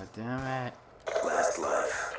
God damn it. Last life.